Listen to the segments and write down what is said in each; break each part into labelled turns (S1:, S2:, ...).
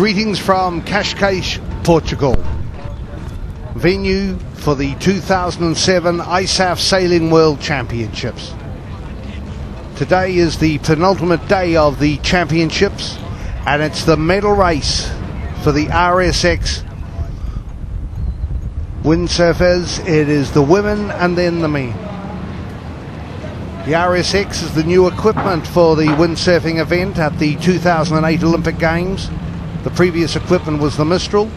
S1: Greetings from Cascais, Portugal. Venue for the 2007 ISAF Sailing World Championships. Today is the penultimate day of the championships and it's the medal race for the RSX windsurfers. It is the women and then the men. The RSX is the new equipment for the windsurfing event at the 2008 Olympic Games. The previous equipment was the Mistral.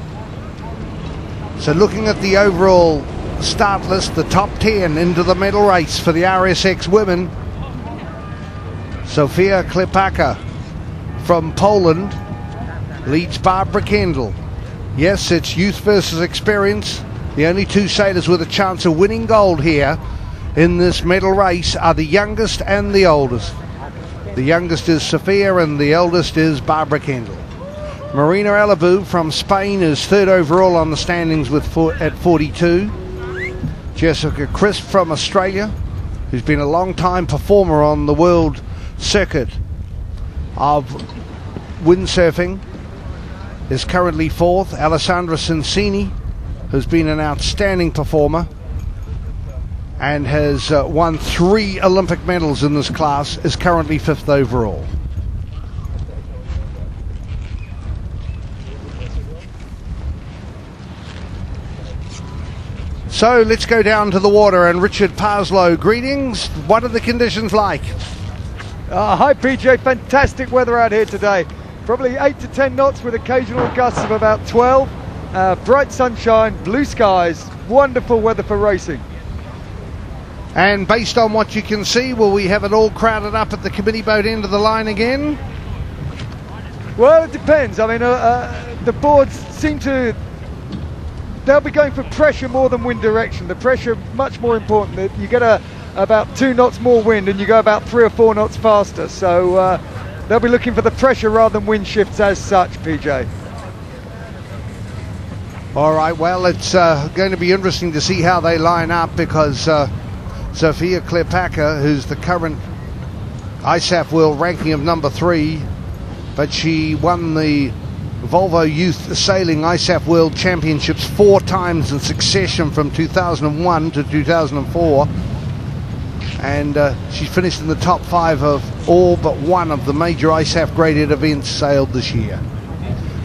S1: So looking at the overall start list, the top 10 into the medal race for the RSX women. Sofia Klepacka from Poland leads Barbara Kendall. Yes, it's youth versus experience. The only two sailors with a chance of winning gold here in this medal race are the youngest and the oldest. The youngest is Sophia and the eldest is Barbara Kendall. Marina Alabau from Spain is third overall on the standings with four, at 42. Jessica Crisp from Australia, who's been a long time performer on the world circuit of windsurfing, is currently fourth. Alessandra Sensini, who's been an outstanding performer and has uh, won three Olympic medals in this class, is currently fifth overall. So let's go down to the water and Richard Parslow, greetings. What are the conditions like?
S2: Uh, hi PJ, fantastic weather out here today. Probably 8 to 10 knots with occasional gusts of about 12. Uh, bright sunshine, blue skies, wonderful weather for racing.
S1: And based on what you can see, will we have it all crowded up at the committee boat end of the line again?
S2: Well, it depends. I mean, uh, uh, the boards seem to they'll be going for pressure more than wind direction. The pressure much more important. You get a about two knots more wind and you go about three or four knots faster. So uh, they'll be looking for the pressure rather than wind shifts as such, PJ.
S1: All right, well, it's uh, going to be interesting to see how they line up because uh, Sofia Klepacka, who's the current ISAF World ranking of number three, but she won the Volvo Youth Sailing ISAF World Championships four times in succession from 2001 to 2004. And uh, she finished in the top five of all but one of the major ISAF graded events sailed this year.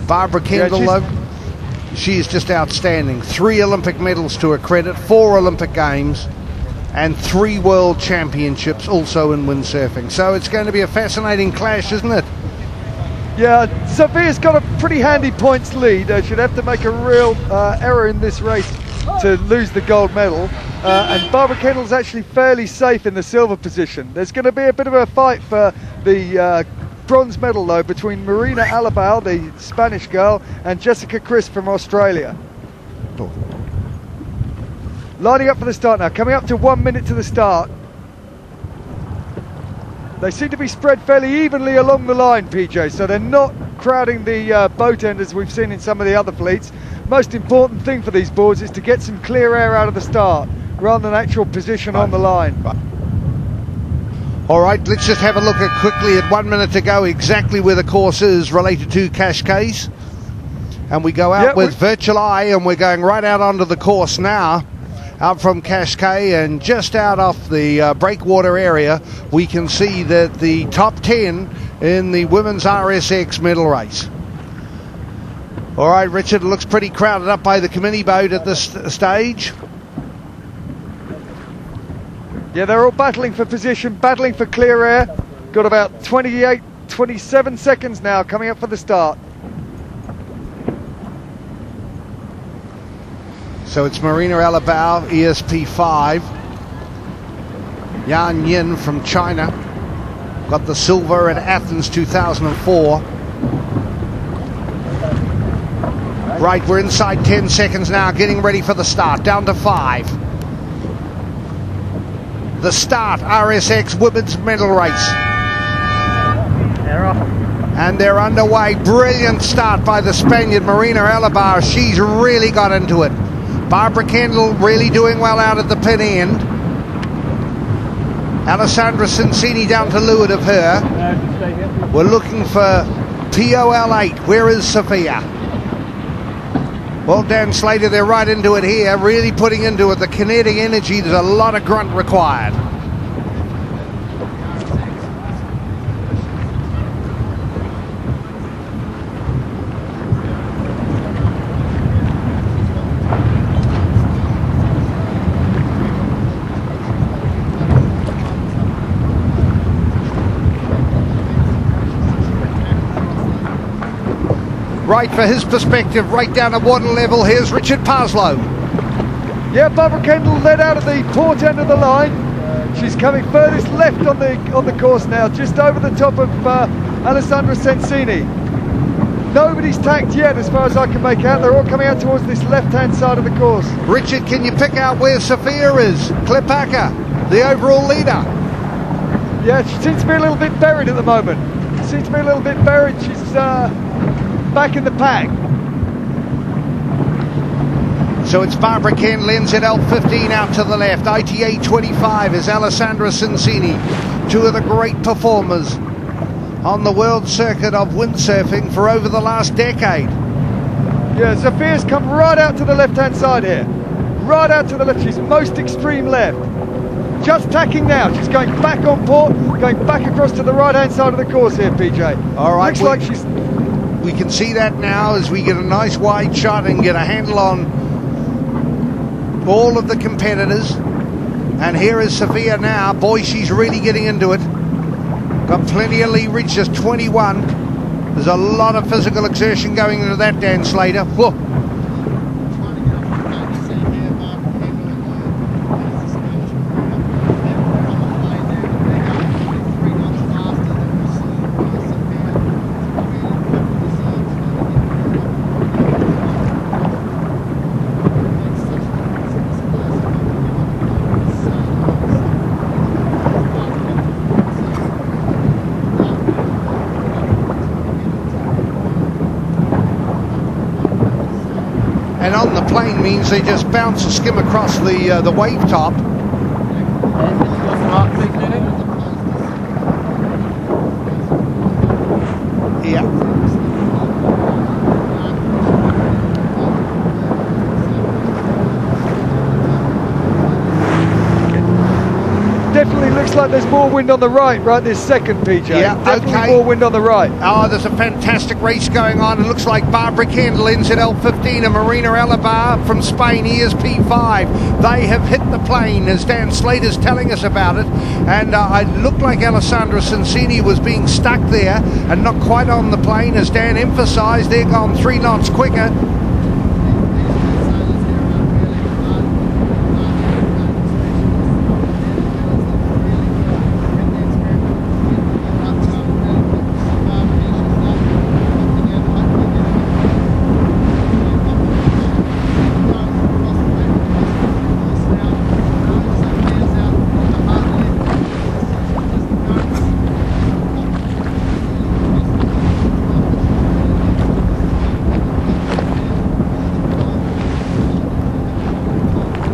S1: Barbara Kendall, yeah, though, she is just outstanding. Three Olympic medals to her credit, four Olympic Games, and three World Championships also in windsurfing. So it's going to be a fascinating clash, isn't it?
S2: Yeah, Sofia's got a pretty handy points lead. Uh, she'd have to make a real uh, error in this race to lose the gold medal. Uh, and Barbara Kendall's actually fairly safe in the silver position. There's going to be a bit of a fight for the uh, bronze medal, though, between Marina Alabau, the Spanish girl, and Jessica Crisp from Australia. Lining up for the start now, coming up to one minute to the start. They seem to be spread fairly evenly along the line, PJ, so they're not crowding the uh, boat end as we've seen in some of the other fleets. Most important thing for these boards is to get some clear air out of the start rather than actual position right. on the line. Right.
S1: All right, let's just have a look at quickly at one minute to go exactly where the course is related to Cascais. And we go out yep, with Virtual Eye and we're going right out onto the course now out from Cascais and just out off the uh, breakwater area, we can see that the top 10 in the women's RSX medal race. All right, Richard, it looks pretty crowded up by the committee boat at this stage.
S2: Yeah, they're all battling for position, battling for clear air. Got about 28, 27 seconds now coming up for the start.
S1: So it's Marina Alabau, ESP5. Yan Yin from China got the silver at Athens 2004. Right, we're inside 10 seconds now, getting ready for the start. Down to five. The start, RSX Women's Medal Race. And they're underway. Brilliant start by the Spaniard Marina Alabau. She's really got into it. Barbara Kendall really doing well out at the pin end. Alessandra Cincini down to leeward of her. We're looking for POL8, where is Sophia? Well, Dan Slater, they're right into it here, really putting into it the kinetic energy. There's a lot of grunt required. Right for his perspective, right down at water level. Here's Richard Parslow.
S2: Yeah, Barbara Kendall led out of the port end of the line. She's coming furthest left on the on the course now, just over the top of uh, Alessandra Sensini. Nobody's tacked yet, as far as I can make out. They're all coming out towards this left-hand side of the course.
S1: Richard, can you pick out where Sophia is? Klepacka, the overall leader.
S2: Yeah, she seems to be a little bit buried at the moment. Seems to be a little bit buried. She's uh, back in the pack.
S1: So it's Barbara Ken, at L15 out to the left. ITA 25 is Alessandra Sensini. Two of the great performers on the world circuit of windsurfing for over the last decade.
S2: Yeah, Sophia's come right out to the left-hand side here. Right out to the left. She's most extreme left. Just tacking now. She's going back on port, going back across to the right-hand side of the course here, PJ.
S1: All right.
S2: Looks like she's
S1: we can see that now as we get a nice wide shot and get a handle on all of the competitors. And here is Sophia now. Boy, she's really getting into it. Got plenty of lead, reaches 21. There's a lot of physical exertion going into that, Dan Slater. Whoa. Means they just bounce and skim across the uh, the wave top.
S2: Like there's more wind on the right right this second, PJ.
S1: Yeah,
S2: Definitely
S1: okay.
S2: more wind on the right.
S1: Oh, there's a fantastic race going on. It looks like Barbara ends at L15 and Marina Alabau from Spain, ESP5. They have hit the plane, as Dan Slater's telling us about it. And uh, it looked like Alessandra Sensini was being stuck there and not quite on the plane, as Dan emphasised. They're gone three knots quicker.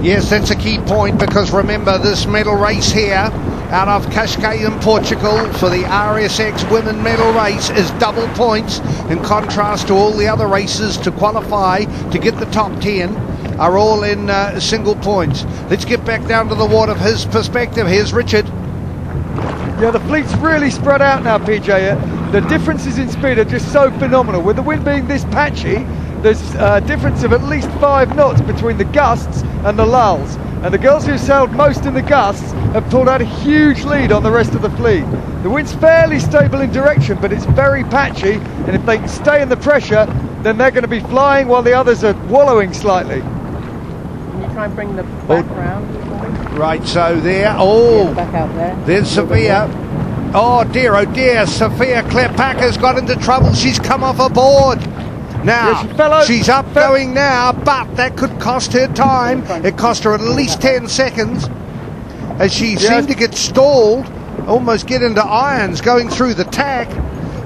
S1: Yes, that's a key point because remember this medal race here out of Cascais in Portugal for the RSX women medal race is double points in contrast to all the other races to qualify to get the top 10 are all in uh, single points. Let's get back down to the water from his perspective. Here's Richard.
S2: Yeah, the fleet's really spread out now, PJ. The differences in speed are just so phenomenal. With the wind being this patchy, there's uh, a difference of at least five knots between the gusts and the lulls. And the girls who sailed most in the gusts have pulled out a huge lead on the rest of the fleet. The wind's fairly stable in direction, but it's very patchy, and if they can stay in the pressure, then they're going to be flying while the others are wallowing slightly.
S3: Can you try and bring the oh. back oh. around?
S1: Right, so there. Oh,
S3: yeah, back out there.
S1: There's Sophia. Oh dear, oh dear, Sophia Klepacka's got into trouble. She's come off a board. Now, she's up going now, but that could cost her time. It cost her at least 10 seconds as she yes. seemed to get stalled, almost get into irons going through the tack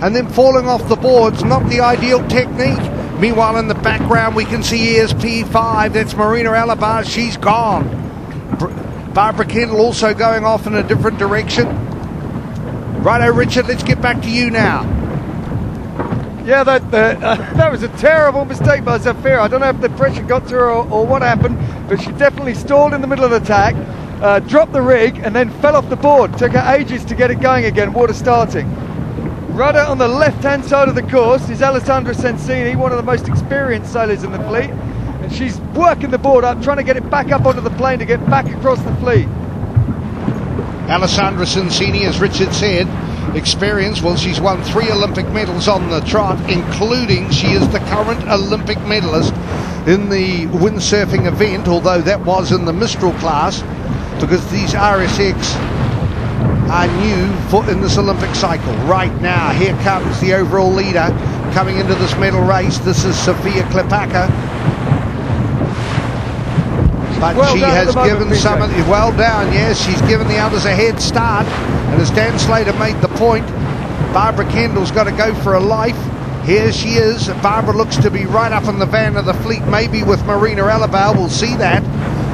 S1: and then falling off the boards. Not the ideal technique. Meanwhile, in the background, we can see ESP5. That's Marina Alabau. She's gone. Barbara Kendall also going off in a different direction. Righto, Richard, let's get back to you now.
S2: Yeah, that that, uh, that was a terrible mistake by Zafira. I don't know if the pressure got to her or, or what happened, but she definitely stalled in the middle of the attack, uh, dropped the rig, and then fell off the board. Took her ages to get it going again, water starting. Rudder on the left-hand side of the course is Alessandra Sensini, one of the most experienced sailors in the fleet, and she's working the board up, trying to get it back up onto the plane to get back across the fleet.
S1: Alessandra Sensini, as Richard said, experience. Well, she's won three Olympic medals on the trot, including she is the current Olympic medalist in the windsurfing event, although that was in the Mistral class, because these RSX are new for in this Olympic cycle. Right now, here comes the overall leader coming into this medal race. This is Sofia Klepacka. But
S2: Well
S1: she has
S2: moment,
S1: given some of the, well down, yes, she's given the others a head start. And as Dan Slater made the point, Barbara Kendall's got to go for a life. Here she is. Barbara looks to be right up in the van of the fleet, maybe with Marina Alabau. We'll see that.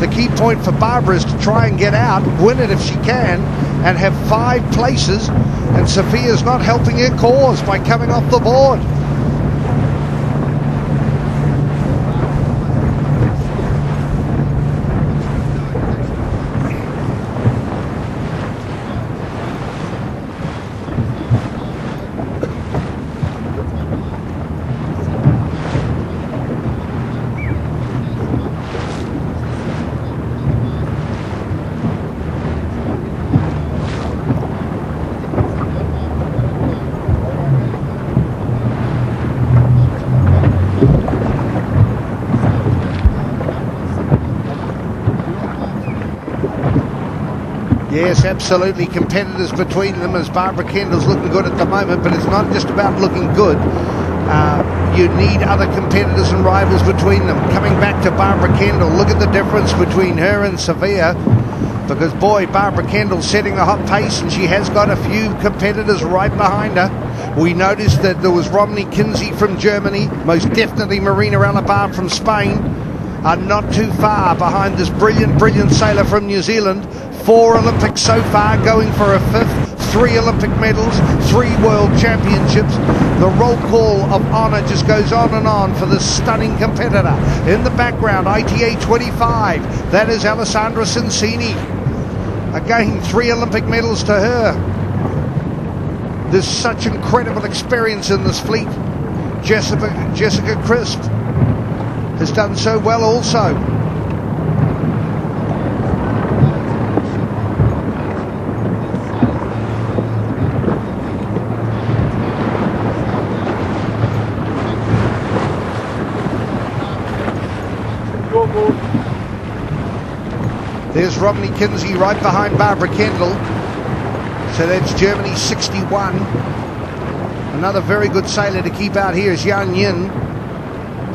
S1: The key point for Barbara is to try and get out, win it if she can, and have five places. And Sophia's not helping her cause by coming off the board. Yes, absolutely. Competitors between them as Barbara Kendall's looking good at the moment, but it's not just about looking good. Uh, you need other competitors and rivals between them. Coming back to Barbara Kendall, look at the difference between her and Sevilla. Because, boy, Barbara Kendall's setting the hot pace and she has got a few competitors right behind her. We noticed that there was Romney Kinsey from Germany, most definitely Marina Alabau from Spain, are not too far behind this brilliant, brilliant sailor from New Zealand. Four Olympics so far, going for a fifth, three Olympic medals, three world championships. The roll call of honour just goes on and on for this stunning competitor. In the background, ITA 25, that is Alessandra Sensini. Again, three Olympic medals to her. There's such incredible experience in this fleet. Jessica, Jessica Crisp has done so well also. Romney Kinsey right behind Barbara Kendall. So that's Germany 61. Another very good sailor to keep out here is Yan Yin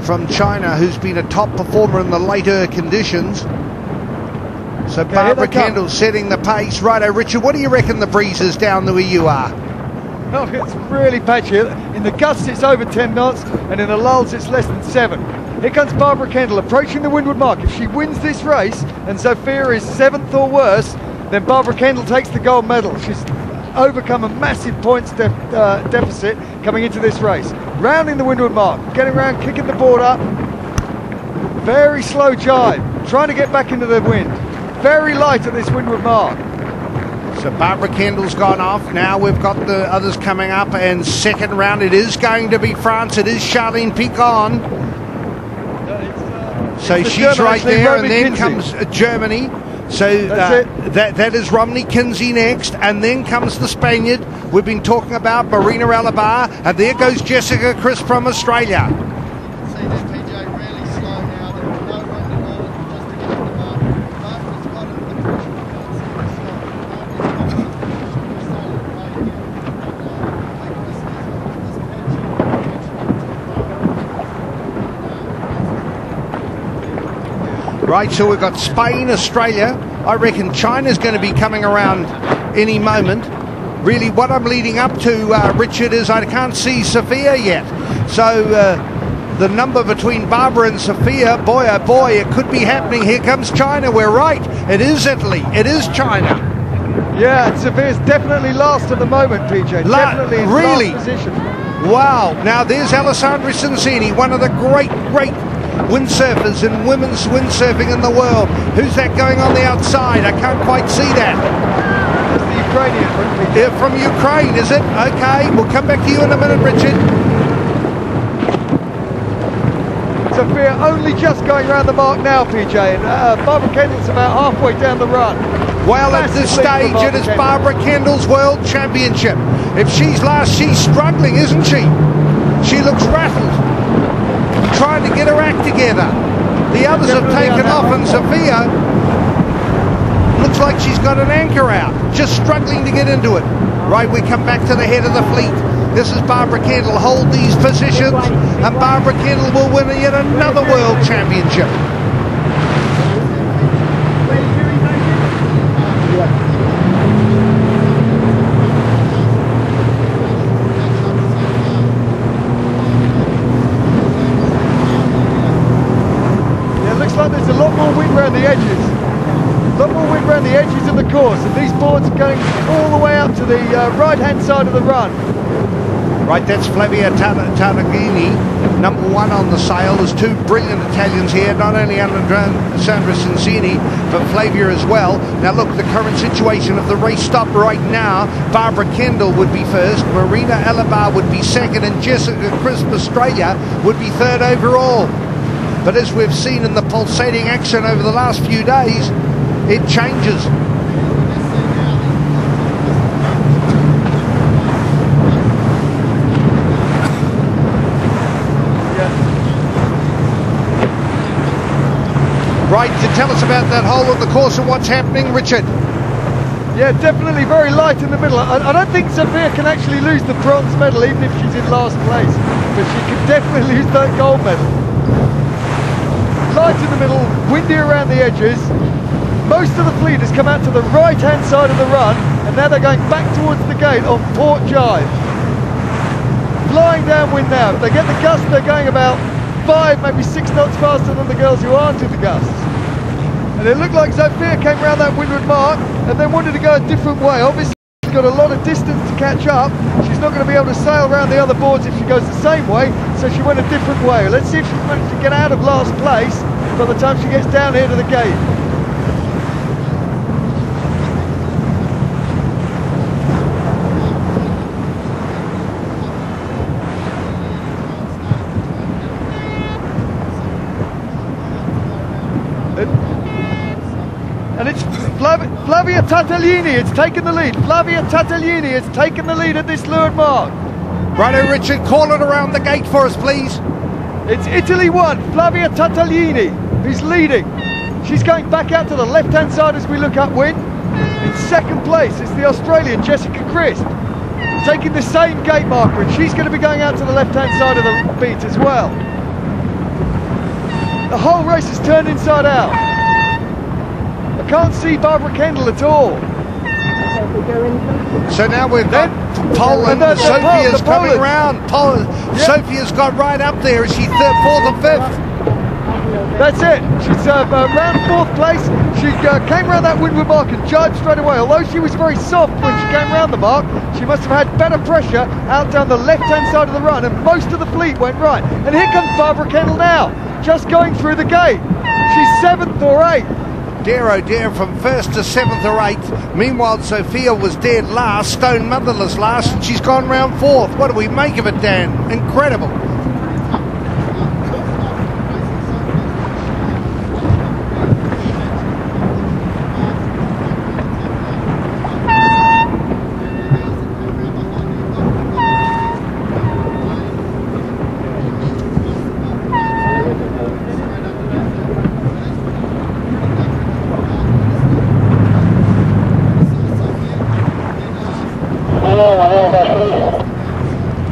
S1: from China, who's been a top performer in the later conditions. So
S2: here
S1: Barbara
S2: come.
S1: Kendall setting the pace. Righto, Richard, what do you reckon the breeze is down the where you are?
S2: Oh, it's really patchy. In the gusts, it's over 10 knots, and in the lulls, it's less than 7. Here comes Barbara Kendall approaching the windward mark. If she wins this race and Sophia is seventh or worse, then Barbara Kendall takes the gold medal. She's overcome a massive points uh, deficit coming into this race. Rounding the windward mark, getting around, kicking the board up. Very slow jibe, trying to get back into the wind. Very light at this windward mark.
S1: So Barbara Kendall's gone off. Now we've got the others coming up, and second round it is going to be France. It is Charline Picon. So
S2: It's
S1: she's
S2: German,
S1: right there,
S2: Romy
S1: and then
S2: Kinsey.
S1: comes uh, Germany. So
S2: That's
S1: uh, that that is Romney Kinsey next, and then comes the Spaniard. We've been talking about Marina Alabau, and there goes Jessica Crisp from Australia.
S4: See this PJ really slow now. There is no one to go just to get up the mark. Barbara's got it under pressure. It's slow. Can't be stopped. She's
S1: Right, so we've got Spain, Australia. I reckon China's going to be coming around any moment. Really, what I'm leading up to, uh, Richard, is I can't see Sophia yet. So uh, the number between Barbara and Sophia, boy oh boy, it could be happening. Here comes China. We're right. It is Italy. It is China.
S2: Yeah, Sophia's definitely last at the moment, PJ.
S1: La-
S2: definitely in
S1: really?
S2: last position.
S1: Wow. Now there's Alessandro Sensini, one of the great, great windsurfers and women's windsurfing in the world. Who's that going on the outside? I can't quite see that.
S2: The Ukrainian from
S1: Yeah, from Ukraine, is it? Okay, we'll come back to you in a minute, Richard.
S2: Sophia only just going around the mark now, PJ, and uh, Barbara Kendall's about halfway down the run.
S1: Well, at this
S2: Massive lead for
S1: stage, it is
S2: Barbara
S1: Barbara Kendall's World Championship. If she's last, she's struggling, isn't she? She looks rattled, trying to get her act together. The others have taken off, and Sophia looks like she's got an anchor out, just struggling to get into it. Right, we come back to the head of the fleet. This is Barbara Kendall. Hold these positions, and Barbara Kendall will win yet another World Championship.
S2: Yeah, it looks like there's a lot more wind around the edges. A lot more wind around the edges of the course, and these boards are going all the way up to the uh, right-hand side of the run.
S1: Right, that's Flavia Tartaglini, number one on the sail. There's two brilliant Italians here, not only Alessandra Sensini, but Flavia as well. Now look, the current situation of the race stop right now, Barbara Kendall would be first, Marina Alabau would be second, and Jessica Crisp Australia would be third overall. But as we've seen in the pulsating action over the last few days, it changes. Right, to tell us about that hole in the course and what's happening, Richard.
S2: Yeah, definitely very light in the middle. I, I don't think Sophia can actually lose the bronze medal even if she's in last place, but she can definitely lose that gold medal. Light in the middle, windy around the edges. Most of the fleet has come out to the right-hand side of the run, and now they're going back towards the gate on Port Jibe. Flying downwind now. If they get the gust, they're going about five, maybe six knots faster than the girls who aren't in the gusts. And it looked like Sophia came around that windward mark and then wanted to go a different way. Obviously, she's got a lot of distance to catch up. She's not going to be able to sail around the other boards if she goes the same way, so she went a different way. Let's see if she managed to get out of last place by the time she gets down here to the gate. And it's Flav- Flavia Tartaglini, it's taken the lead. Flavia Tartaglini has taken the lead at this leeward mark.
S1: Richard, call it around the gate for us, please.
S2: It's Italy 1, Flavia Tartaglini, who's leading. She's going back out to the left-hand side as we look upwind. In second place is the Australian Jessica Crisp, taking the same gate marker, and she's going to be going out to the left-hand side of the beat as well. The whole race is turned inside out. I can't see Barbara Kendall at all.
S3: Okay, we go in.
S1: So now we've got
S2: Then-
S1: Poland.
S2: the
S1: Sophia's coming
S2: Poland.
S1: round. Pol-
S2: Yeah.
S1: Sophia's got right up there. Is she third, fourth, or fifth?
S2: That's it. She's uh, uh, round fourth place. She uh, came around that windward mark and judged straight away. Although she was very soft when she came round the mark, she must have had better pressure out down the left-hand side of the run, and most of the fleet went right. And here comes Barbara Kendall now, just going through the gate. She's seventh or eighth.
S1: Dare oh dare from first to seventh or eighth. Meanwhile, Sophia was dead last, stone motherless last, and she's gone round fourth. What do we make of it, Dan? Incredible.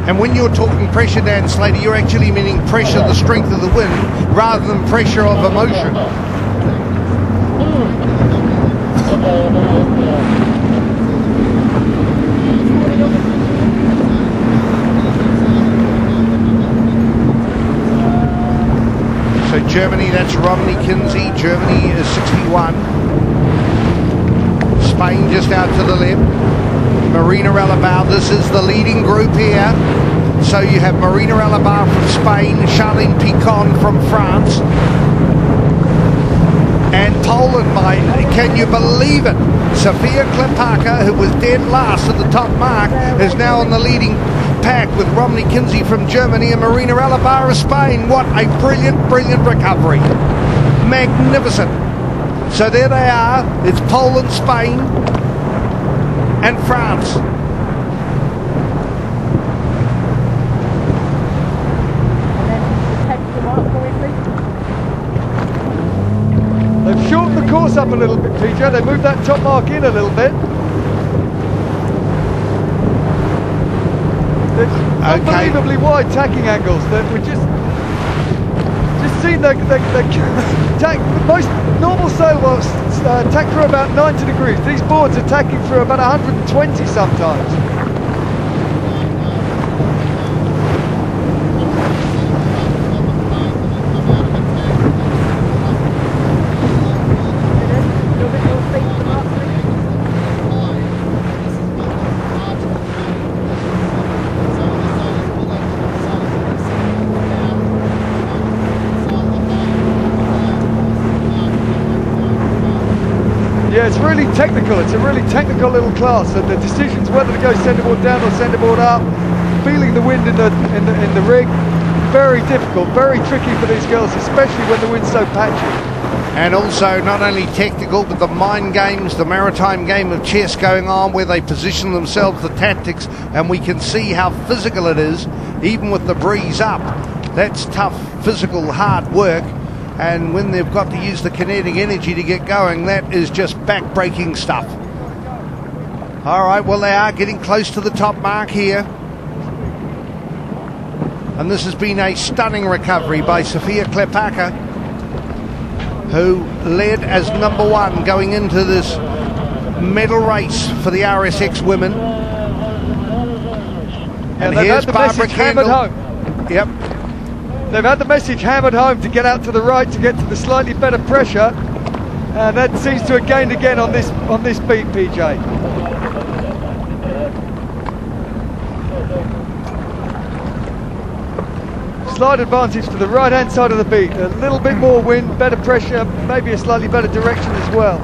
S1: And when pressure, Dan Slater, you're actually meaning pressure, the strength of the wind, rather than pressure of emotion. So Germany, that's Romney Kinsey. Germany is 61. Spain just out to the left. Marina Alabau, this is the leading group here. So you have Marina Alabau from Spain, Charline Picon from France, and Poland, my, can you believe it? Sofia Klepacka, who was dead last at the top mark, is now on the leading pack with Romney Kinsey from Germany and Marina Alabau of Spain. What a brilliant, brilliant recovery. Magnificent. So there they are. It's Poland, Spain, and France.
S3: And then the text them up for me, please.
S2: They've shortened the course up a little bit, PJ. They moved that top mark in a little bit. There's
S1: Okay.
S2: unbelievably wide tacking angles that we just just seen the, the, the tack, most normal sailboats uh, tack through about 90 degrees. These boards are tacking through about 120 sometimes.
S3: And then a little bit more space them up, please.
S2: Yeah, it's really technical. It's a really technical little class, and the decisions whether to go centerboard down or centerboard up, feeling the wind in the in the in the rig, very difficult, very tricky for these girls, especially when the wind's so patchy.
S1: And also, not only technical, but the mind games, the maritime game of chess going on, where they position themselves, the tactics, and we can see how physical it is, even with the breeze up. That's tough, physical, hard work. And when they've got to use the kinetic energy to get going, that is just back-breaking stuff. All right, well, they are getting close to the top mark here. And this has been a stunning recovery by Sofia Klepacka who led as number one going into this medal race for the RSX women.
S2: And
S1: And here's Barbara Kendall. Yep.
S2: They've had the message hammered home to get out to the right to get to the slightly better pressure, and that seems to have gained again on this on this beat, PJ. Slight advantage to the right hand side of the beat. A little bit more wind, better pressure, maybe a slightly better direction as well.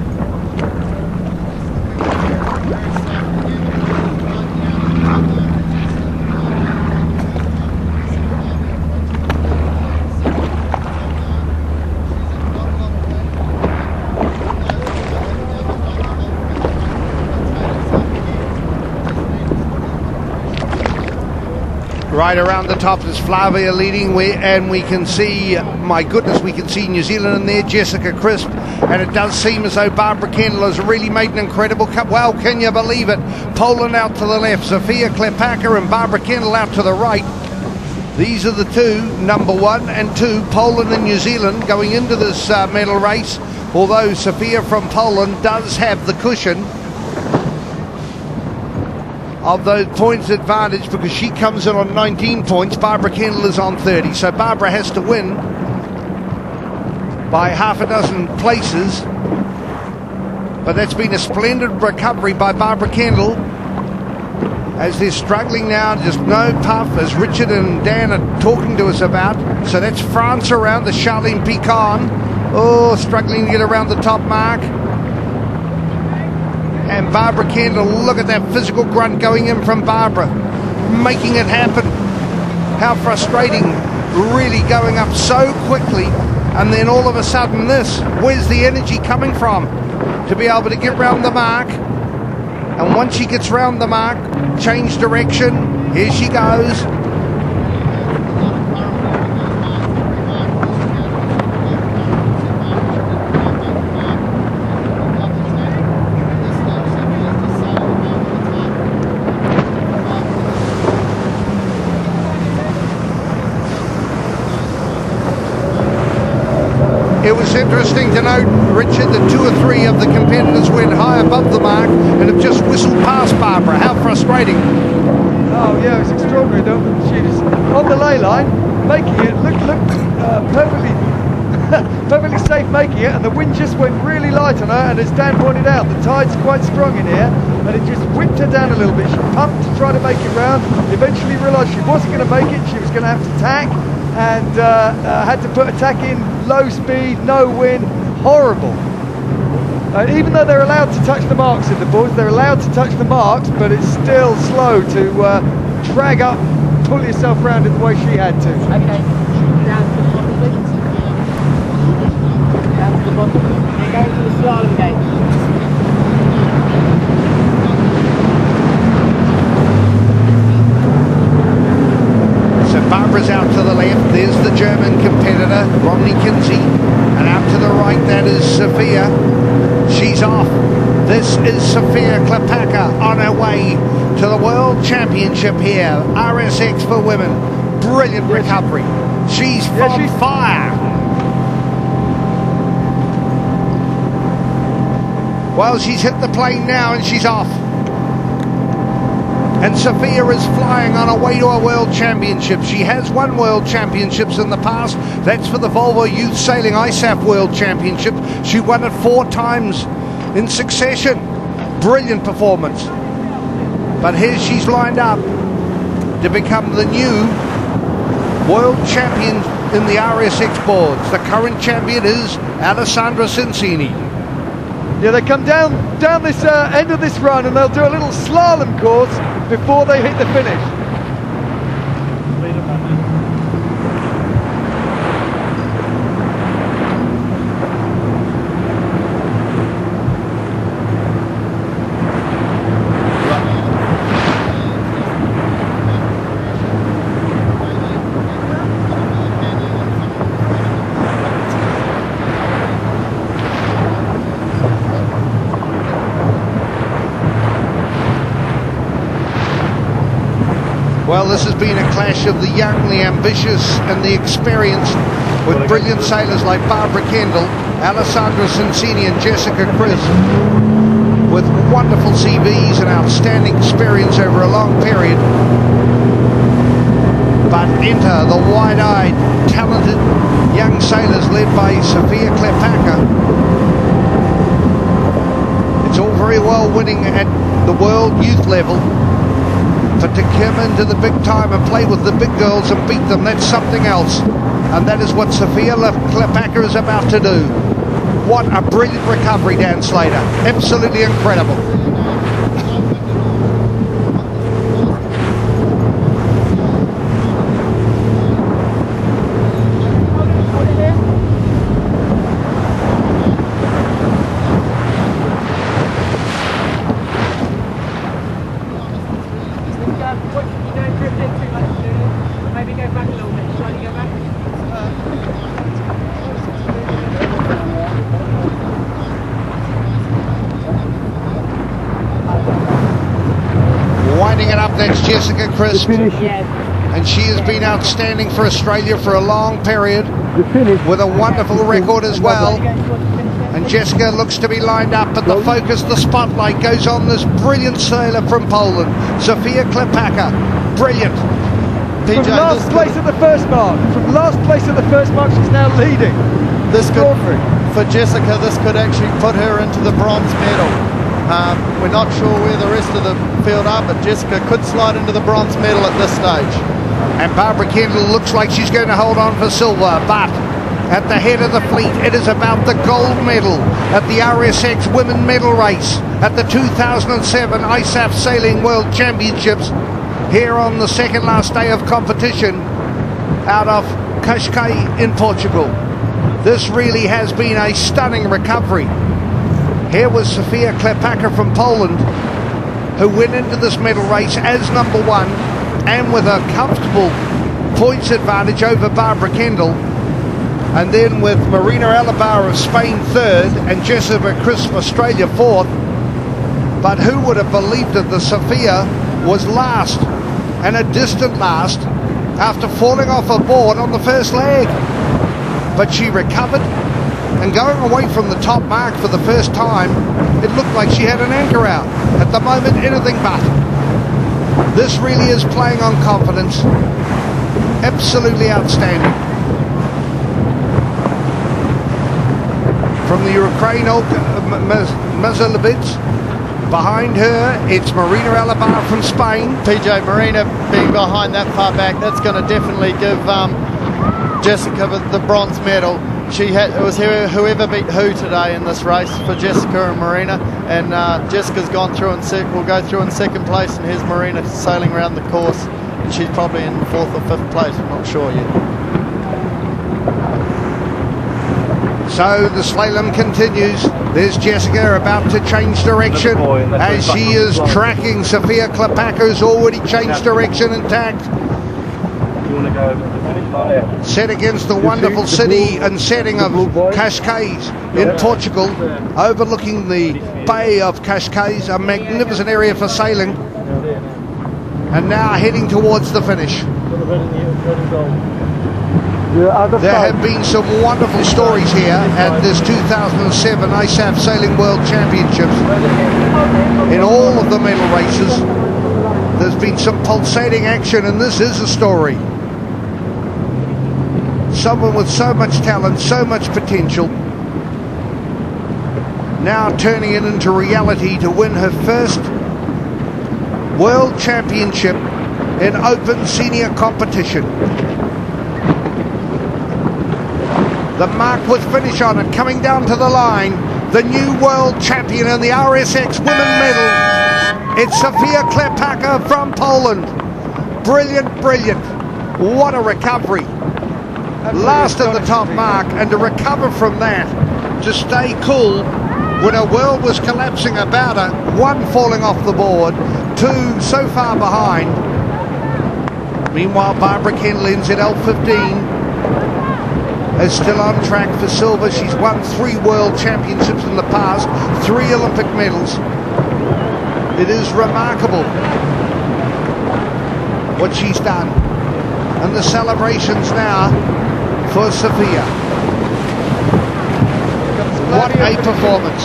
S1: Right around the top is Flavia leading, we, and we can see, my goodness, we can see New Zealand in there, Jessica Crisp, and it does seem as though Barbara Kendall has really made an incredible cut. Well, can you believe it? Poland out to the left, Sofia Klepacka and Barbara Kendall out to the right. These are the two, number one and two, Poland and New Zealand going into this uh, medal race. Although Sofia from Poland does have the cushion of the points advantage because she comes in on 19 points. Barbara Kendall is on 30. So Barbara has to win by half a dozen places. But that's been a splendid recovery by Barbara Kendall as they're struggling now. Just no puff as Richard and Dan are talking to us about. So that's France around the Charline Picon. Oh, struggling to get around the top mark. And Barbara Kendall, look at that physical grunt going in from Barbara, making it happen. How frustrating, really going up so quickly, and then all of a sudden this. Where's the energy coming from? To be able to get round the mark, and once she gets round the mark, change direction. Here she goes. It was interesting to note, Richard, that two or three of the competitors went high above the mark and have just whistled past Barbara. How frustrating.
S2: Oh yeah, it's extraordinary. Though. She's on the lay line, making it look look uh, perfectly perfectly safe making it, and the wind just went really light on her. And as Dan pointed out, the tide's quite strong in here. and it just whipped her down a little bit. She pumped to try to make it round. Eventually realised she wasn't going to make it. She was going to have to tack, and uh, uh, had to put attack in. Low speed, no wind, horrible. Uh, even though they're allowed to touch the marks in the boards, they're allowed to touch the marks, but it's still slow to uh, drag up, pull yourself round in the way she had to.
S3: Okay. Down to the bottom. Down to the bottom. Going to the gate.
S1: So Barbara's out to the left. There's the German competitor, Romney Kinsey. And out to the right, that is Sophia. She's off. This is Sophia Klepacka on her way to the World Championship here. RSX for women. Brilliant recovery. She's from
S2: she's-
S1: fire. Well, she's hit the plane now and she's off. And Sophia is flying on her way to a world championship. She has won world championships in the past. That's for the Volvo Youth Sailing ISAF World Championship. She won it four times in succession. Brilliant performance. But here she's lined up to become the new world champion in the RSX boards. The current champion is Alessandra Sensini.
S2: Yeah, they come down down this uh, end of this run and they'll do a little slalom course before they hit the finish.
S1: Well, this has been a clash of the young, the ambitious, and the experienced, with brilliant sailors like Barbara Kendall, Alessandra Sensini, and Jessica Crisp, with wonderful CVs and outstanding experience over a long period. But enter the wide-eyed, talented young sailors led by Sophia Klepacka. It's all very well winning at the world youth level, but to come into the big time and play with the big girls and beat them, that's something else. And that is what Sophia Klepacka is about to do. What a brilliant recovery, Dan Slater. Absolutely incredible.
S3: Maybe go back a little bit. Slightly go back.
S1: Winding it up, that's Jessica Crisp.
S3: Yes.
S1: And she has been outstanding for Australia for a long period with a wonderful record as well. And Jessica looks to be lined up, but the focus, the spotlight goes on this brilliant sailor from Poland, Sofia Klepacka. Brilliant.
S2: From last
S5: this
S2: place at the first mark. From last place at the first mark, she's now leading.
S5: this could, for Jessica, this could actually put her into the bronze medal. Um, we're not sure where the rest of the field are, but Jessica could slide into the bronze medal at this stage.
S1: And Barbara Kendall looks like she's going to hold on for silver, but at the head of the fleet, it is about the gold medal at the RSX Women Medal Race at the 2007 ISAF Sailing World Championships here on the second last day of competition out of Cascais in Portugal. This really has been a stunning recovery. Here was Sofia Klepacka from Poland, who went into this medal race as number one and with a comfortable points advantage over Barbara Kendall. And then with Marina Alabau of Spain third and Jessica Crisp of Australia fourth. But who would have believed that the Sophia was last and a distant last after falling off a board on the first leg? But she recovered and going away from the top mark for the first time, it looked like she had an anchor out. At the moment, anything but. This really is playing on confidence. Absolutely outstanding. From the Ukraine, Olga Mazalevich, Behind her, it's Marina Alabau from Spain.
S5: PJ Marina being behind that far back, that's going to definitely give um, Jessica the bronze medal. She had it was who- whoever beat who today in this race for Jessica and Marina, and uh, Jessica's gone through and sec- will go through in second place, and here's Marina sailing around the course, and she's probably in fourth or fifth place. I'm not sure yet.
S1: So the slalom continues. There's Jessica about to change direction
S6: Another buoy, and that's
S1: as she is
S6: is
S1: tracking Sophia Klepacka, who's already changed direction and tacked.
S6: You want to go over to the finish line? Yeah.
S1: set against the
S6: You
S1: wonderful
S6: the
S1: city
S6: blue-
S1: and setting of
S6: blue boy?
S1: Cascais in
S6: Yeah.
S1: Portugal, overlooking the Bay of Cascais, a magnificent area for sailing,
S6: Now there, now.
S1: and now heading towards the finish.
S6: Got the red and the red and gold.
S1: There have been some wonderful stories here at this 2007 ISAF Sailing World Championships. In all of the medal races, there's been some pulsating action, and this is a story. Someone with so much talent, so much potential, now turning it into reality to win her first World Championship in open senior competition. The mark with finish on it, coming down to the line. The new world champion in the RSX women medal. It's Sofia Klepacka from Poland. Brilliant, brilliant. What a recovery. Last at the top mark, and to recover from that, to stay cool when her world was collapsing about her, one falling off the board, two so far behind. Meanwhile, Barbara Kendall in ZL15 is still on track for silver. She's won three world championships in the past, three Olympic medals. It is remarkable what she's done. And the celebrations now for Sophia. What a performance.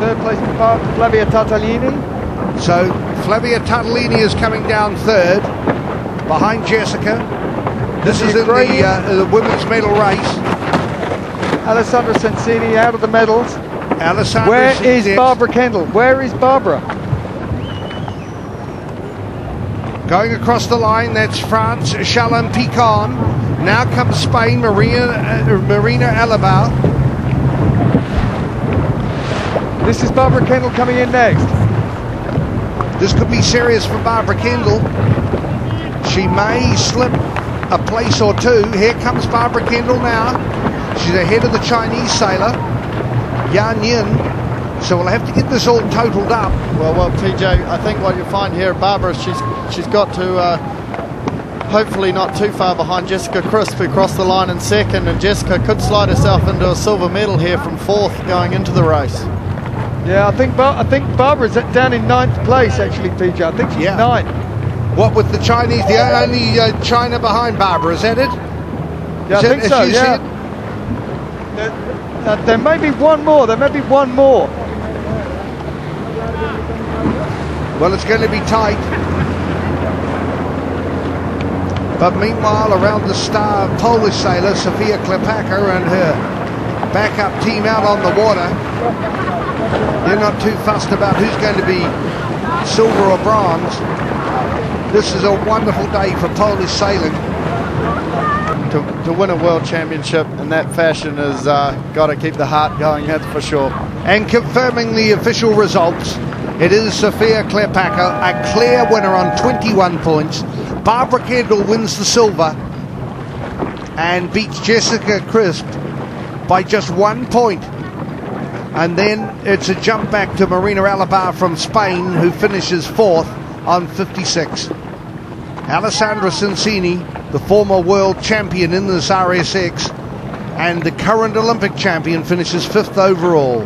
S2: Third place for Flavia Tartaglini.
S1: So Flavia Tartaglini is coming down third, behind Jessica. This is in the, uh, the women's medal race.
S2: Alessandra Sensini out of the medals.
S1: Alessandra
S2: Where is. Barbara Kendall? Where is Barbara?
S1: Going across the line, that's France, Charline Picon. Now comes Spain, Marina, uh, Marina Alabau.
S2: This is Barbara Kendall coming in next.
S1: This could be serious for Barbara Kendall. She may slip a place or two. Here comes Barbara Kendall now. She's ahead of the Chinese sailor, Yan Yin. So we'll have to get this all totaled up.
S5: Well, well, TJ, I think what you find here, Barbara, she's she's got to uh, hopefully not too far behind Jessica Crisp, who crossed the line in second, and Jessica could slide herself into a silver medal here from fourth going into the race.
S2: Yeah, I think Bar- I think Barbara's down in ninth place actually, PJ. I think she's
S1: Yeah.
S2: ninth.
S1: What with the Chinese, the only uh, China behind Barbara, is that it?
S2: Yeah,
S1: Is
S2: I think
S1: is
S2: so. Yeah. There, uh, there may be one more. There may be one more.
S1: Well, it's going to be tight. But meanwhile, around the star Polish sailor, Sofia Klepacka and her backup team out on the water. They're not too fussed about who's going to be silver or bronze. This is a wonderful day for Polish sailing.
S5: To, to win a world championship in that fashion has uh, got to keep the heart going, that's for sure.
S1: And confirming the official results, it is Sofia Klepacka, a clear winner on 21 points. Barbara Kendall wins the silver and beats Jessica Crisp by just one point. And then it's a jump back to Marina Alabau from Spain, who finishes fourth on 56. Alessandra Sensini, the former world champion in this RSX, and the current Olympic champion, finishes fifth overall.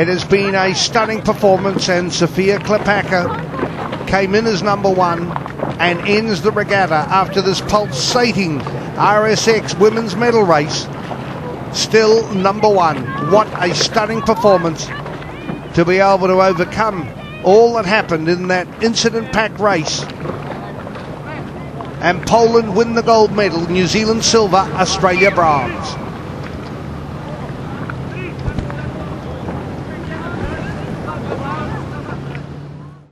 S1: It has been a stunning performance, and Sofia Klepacka came in as number one and ends the regatta after this pulsating RSX women's medal race. Still number one. What a stunning performance to be able to overcome all that happened in that incident packed race. And Poland win the gold medal, New Zealand silver, Australia bronze.